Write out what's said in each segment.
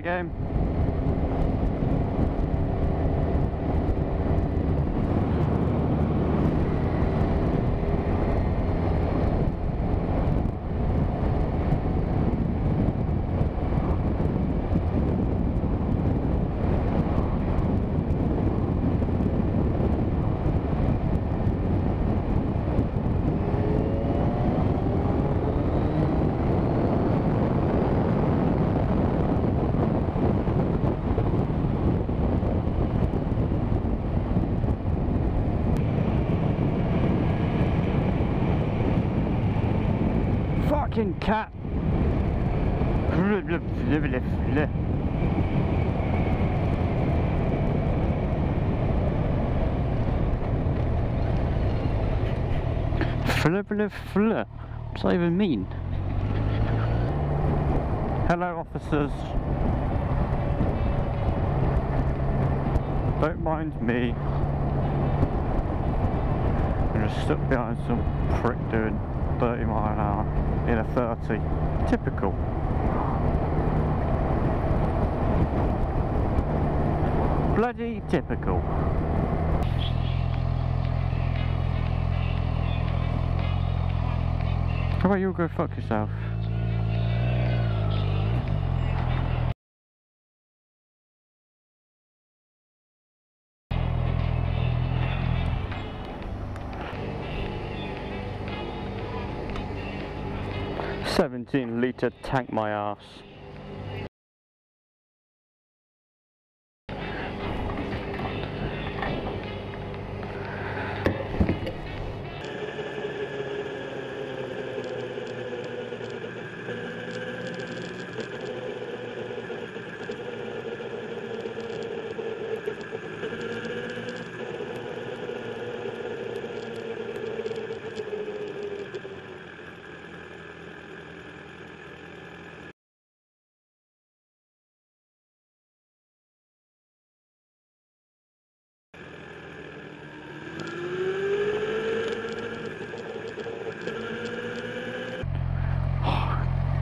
Game. Fucking cat. Flip. What does that even mean? Hello, officers. Don't mind me. I'm just stuck behind some prick doing 30 mile an hour in a 30. Typical. Bloody typical. How about you go fuck yourself? Seventeen litre tank my ass.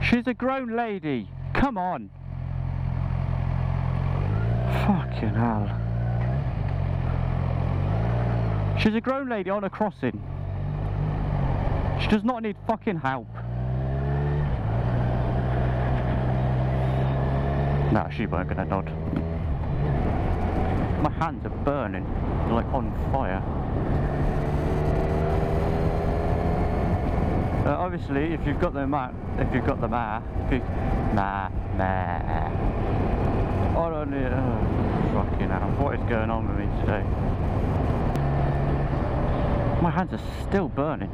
She's a grown lady. Come on. Fucking hell. She's a grown lady on a crossing. She does not need fucking help. No, she weren't gonna nod. My hands are burning. Like on fire. Uh, obviously, if you've got the map, if you've got the map, you, nah, nah. I don't need, oh, fucking hell, what is going on with me today? My hands are still burning.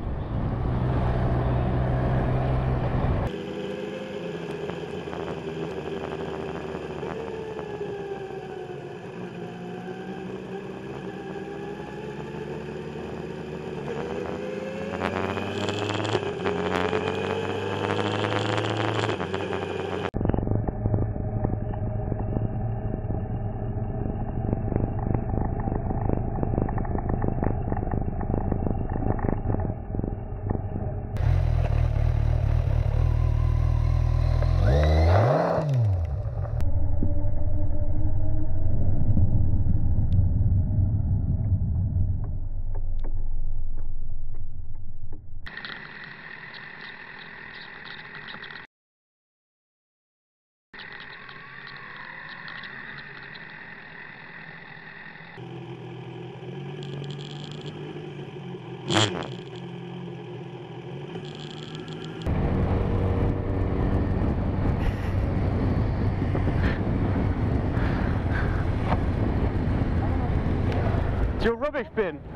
It's your rubbish bin.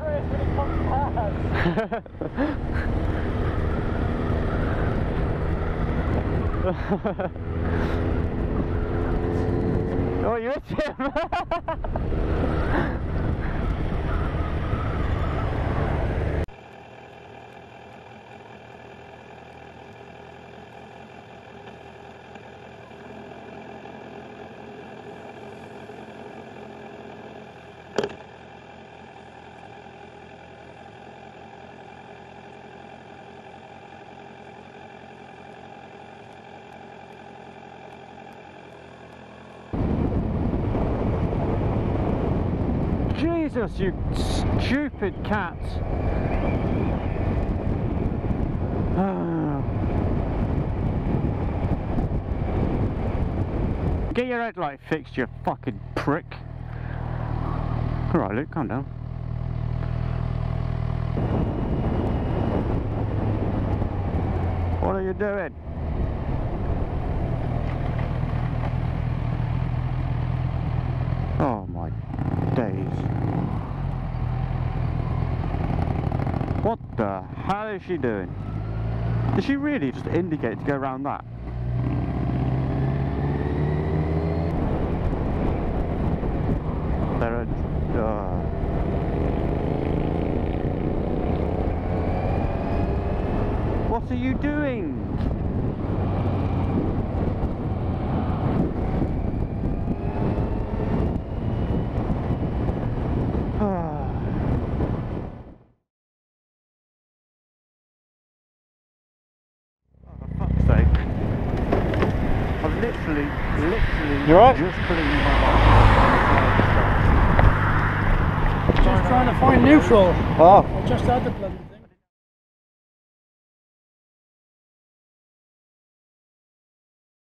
oh, you hit Jesus, you stupid cat! Get your headlight fixed, you fucking prick. Alright, Luke, calm down. What are you doing? Oh my days. What the hell is she doing? Did she really just indicate to go around that? There are... Uh, what are you doing? You alright? just putting my Just trying to find neutral. Oh, I just had the bloody